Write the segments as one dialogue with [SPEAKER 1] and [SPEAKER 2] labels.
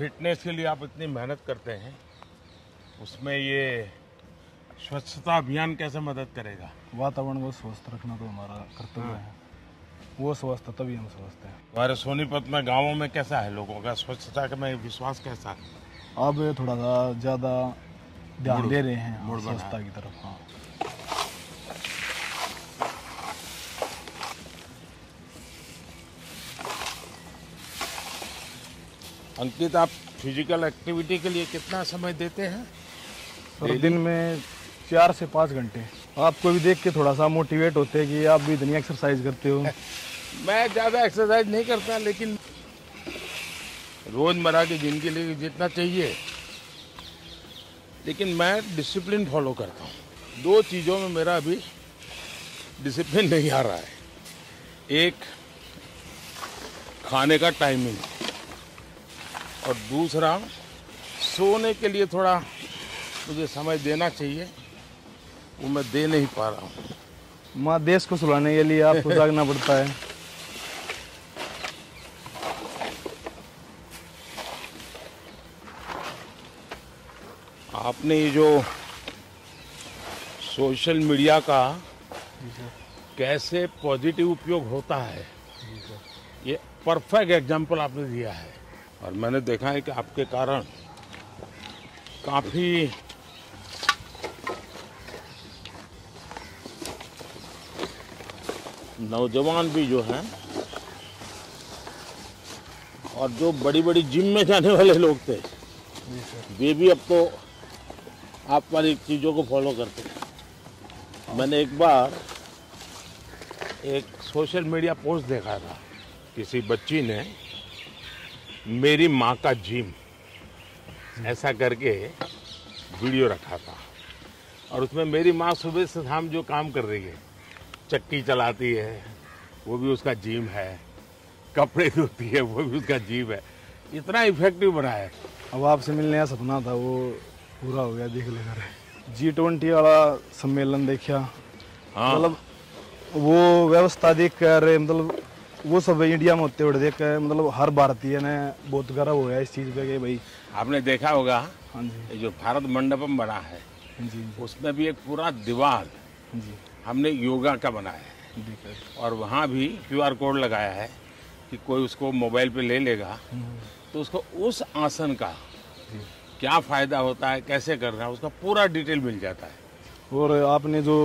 [SPEAKER 1] Fitness के लिए आप इतनी मेहनत करते हैं उसमें ये स्वच्छता अभियान कैसे मदद करेगा?
[SPEAKER 2] वातावरण को स्वस्थ रखना तो हमारा कर्तव्य है। वो स्वस्थ तभी हम स्वस्थ हैं।
[SPEAKER 1] हमारे सोनीपत में गाँवों में कैसा है लोगों का स्वच्छता का में विश्वास कैसा है?
[SPEAKER 2] अब थोड़ा सा ज़्यादा ध्यान दे रहे हैं
[SPEAKER 1] है।
[SPEAKER 2] स्वच्छता की तरफ़ हाँ।
[SPEAKER 1] अंकित आप फ़िज़िकल एक्टिविटी के लिए कितना समय देते हैं?
[SPEAKER 2] दिन में चार से पाँच घंटे। आपको भी देख के थोड़ा सा मोटिवेट होते हैं कि आप भी इतनी एक्सरसाइज करते हो।
[SPEAKER 1] मैं ज़्यादा एक्सरसाइज नहीं करता लेकिन रोज़मर्रा की ज़िंदगी के लिए जितना चाहिए। लेकिन मैं डिसिप्लिन फॉलो करता हूँ। दो चीज़ों में मेरा अभी डिसिप्लिन नहीं आ रहा है। एक खाने का टाइमिंग और दूसरा सोने के लिए थोड़ा मुझे समय देना चाहिए। वो मैं दे नहीं पा रहा हूँ।
[SPEAKER 2] माँ देश को सुलाने के लिए आपको जागना पड़ता है।
[SPEAKER 1] आपने ये जो सोशल मीडिया का कैसे पॉजिटिव उपयोग होता है ये परफेक्ट एग्ज़ाम्पल आपने दिया है। और मैंने देखा है कि आपके कारण काफ़ी नौजवान भी जो हैं और जो बड़ी बड़ी जिम में जाने वाले लोग थे वे भी अब तो आप वाली चीज़ों को फॉलो करते हैं। मैंने एक बार एक सोशल मीडिया पोस्ट देखा था किसी बच्ची ने मेरी माँ का जिम। ऐसा करके वीडियो रखा था। और उसमें मेरी माँ सुबह से शाम जो काम कर रही है चक्की चलाती है वो भी उसका जिम है। कपड़े धोती है वो भी उसका जिम है। इतना इफ़ेक्टिव बना है।
[SPEAKER 2] अब आपसे मिलने का सपना था वो पूरा हो गया देख ले लेकर जी ट्वेंटी वाला सम्मेलन देखा
[SPEAKER 1] हाँ।
[SPEAKER 2] मतलब वो व्यवस्था देख कर मतलब वो सब इंडिया में होते हुए देख मतलब हर भारतीय ने बहुत गर्व हो गया इस चीज़ पे कि भाई।
[SPEAKER 1] आपने देखा होगा
[SPEAKER 2] हाँ जी।
[SPEAKER 1] जो भारत मंडपम बना है
[SPEAKER 2] हाँ जी
[SPEAKER 1] उसमें भी एक पूरा दीवार
[SPEAKER 2] हाँ जी।
[SPEAKER 1] हमने योगा का बनाया है। और वहाँ भी क्यूआर कोड लगाया है कि कोई उसको मोबाइल पे ले लेगा तो उसको उस आसन का क्या फ़ायदा होता है कैसे करना है उसका पूरा डिटेल मिल जाता है।
[SPEAKER 2] और आपने जो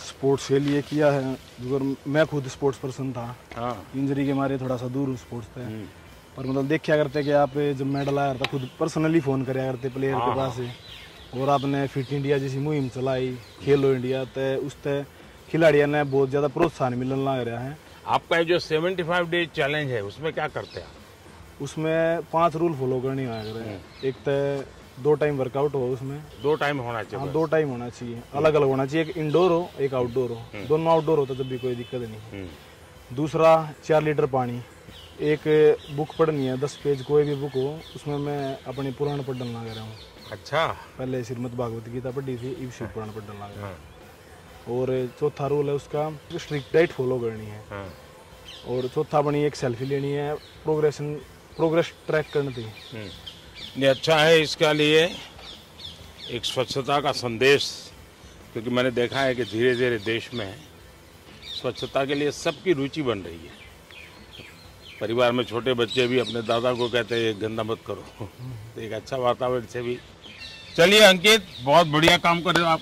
[SPEAKER 2] स्पोर्ट्स के लिए किया है अगर मैं खुद स्पोर्ट्स पर्सन था।
[SPEAKER 1] हाँ।
[SPEAKER 2] इंजरी के मारे थोड़ा सा दूर हूँ स्पोर्ट्स से पर मतलब देखा करते कि आप जब मेडल आया था खुद पर्सनली फ़ोन कराया करते प्लेयर के पास। से और आपने फिट इंडिया जैसी मुहिम चलाई खेलो इंडिया तो उस खिलाड़ियों ने बहुत ज़्यादा प्रोत्साहन मिलने लग रहा है।
[SPEAKER 1] आपका जो 75 डेज़ चैलेंज है उसमें क्या करते हैं? आप
[SPEAKER 2] उसमें पाँच रूल फॉलो करने आया करें। एक तो दो टाइम वर्कआउट हो उसमें।
[SPEAKER 1] दो टाइम होना
[SPEAKER 2] हाँ
[SPEAKER 1] चाहिए
[SPEAKER 2] दो टाइम होना चाहिए। अलग अलग होना चाहिए एक इंडोर हो एक आउटडोर हो। दोनों आउटडोर होता तो जब भी कोई दिक्कत नहीं।
[SPEAKER 1] हम्म,
[SPEAKER 2] दूसरा चार लीटर पानी। एक बुक पढ़नी है दस पेज कोई भी बुक हो उसमें मैं अपने पुराण पढ़ने लग रहा हूँ।
[SPEAKER 1] अच्छा।
[SPEAKER 2] पहले श्रीमद भागवत गीता पढ़ी थी इब शिव पुराण पढ़ने लग रहा
[SPEAKER 1] हाँ,
[SPEAKER 2] हूँ। और चौथा रूल है उसका स्ट्रिक्ट डाइट फॉलो करनी है।
[SPEAKER 1] हाँ,
[SPEAKER 2] और चौथा बनी एक सेल्फी लेनी है प्रोग्रेशन प्रोग्रेस ट्रैक करनी थी
[SPEAKER 1] हम्म। नहीं अच्छा है इसका लिए एक स्वच्छता का संदेश, क्योंकि मैंने देखा है कि धीरे धीरे देश में स्वच्छता के लिए सबकी रुचि बन रही है। परिवार में छोटे बच्चे भी अपने दादा को कहते हैं "ये गंदा मत करो। तो एक अच्छा वातावरण से भी। चलिए, अंकित, बहुत बढ़िया काम कर रहे हो आप।